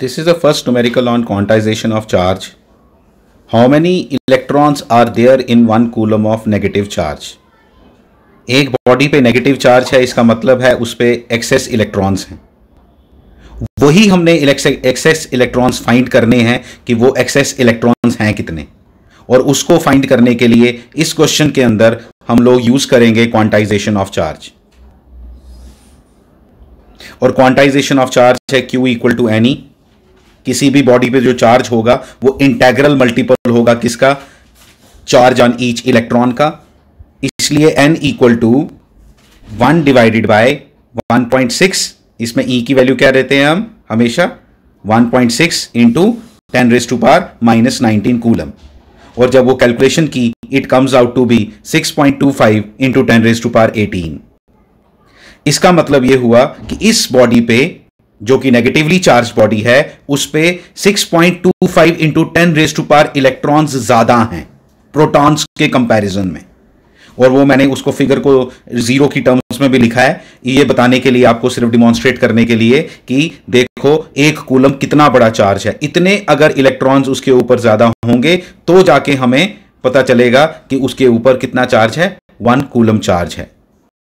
This is the first numerical on quantization of charge. How many electrons are there in one coulomb of negative charge? एक body पे negative charge है, इसका मतलब है उस पर एक्सेस इलेक्ट्रॉन्स हैं वही हमने एक्सेस इलेक्ट्रॉन्स फाइंड करने हैं कि वो एक्सेस इलेक्ट्रॉन्स हैं कितने और उसको फाइंड करने के लिए इस क्वेश्चन के अंदर हम लोग यूज़ करेंगे क्वांटाइजेशन ऑफ़ चार्ज और क्वांटाइजेशन ऑफ़ चार्ज है क्यू इक्वल टू एनी किसी भी बॉडी पे जो चार्ज होगा, वो इंटेग्रल मल्टीपल होगा किसका? चार्ज ऑन ईच इलेक्ट्रॉन का। इसलिए N equal to one divided by 1.6 इसमें ई e की वैल्यू क्या रहते हैं हम? हमेशा 1.6 point six into ten raise to power minus nineteen coulomb और जब वो कैलकुलेशन की it comes out to be 6.25 point two five into ten raise to power eighteen इसका मतलब यह हुआ कि इस बॉडी पे जो कि नेगेटिवली चार्ज बॉडी है, उस पर six point two five into ten raise to power electrons ज़्यादा हैं प्रोटॉन्स के कंपैरिजन में। और वो मैंने उसको फिगर को ज़ीरो की टर्म्स में भी लिखा है, ये बताने के लिए, आपको सिर्फ़ डिमॉन्स्ट्रेट करने के लिए कि देखो, एक कूलम कितना बड़ा चार्ज है। इतने अगर इलेक्ट्रॉन्स उसके ऊपर ज़्यादा होंगे तो जाके हमें पता चलेगा कि उसके ऊपर कितना चार्ज है वन कूलम चार्ज है।